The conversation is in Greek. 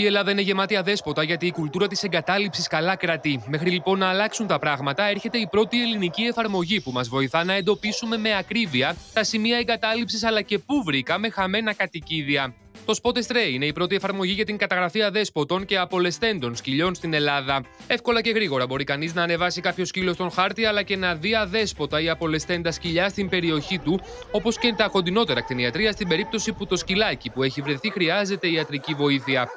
Η Ελλάδα είναι γεμάτη αδέσποτα γιατί η κουλτούρα της εγκατάλειψης καλά κρατεί. Μέχρι λοιπόν να αλλάξουν τα πράγματα, έρχεται η πρώτη ελληνική εφαρμογή που μας βοηθά να εντοπίσουμε με ακρίβεια τα σημεία εγκατάλειψης αλλά και πού βρήκαμε χαμένα κατοικίδια. Το Spot Stray είναι η πρώτη εφαρμογή για την καταγραφή αδέσποτων και απολεσθέντων σκυλιών στην Ελλάδα. Εύκολα και γρήγορα μπορεί κανείς να ανεβάσει κάποιο σκύλο στον χάρτη αλλά και να δει αδέσποτα ή απολεσθέντα σκυλιά στην περιοχή του, όπως και τα κοντινότερα κτηνιατρία στην περίπτωση που το σκυλάκι που έχει βρεθεί χρειάζεται ιατρική βοήθεια.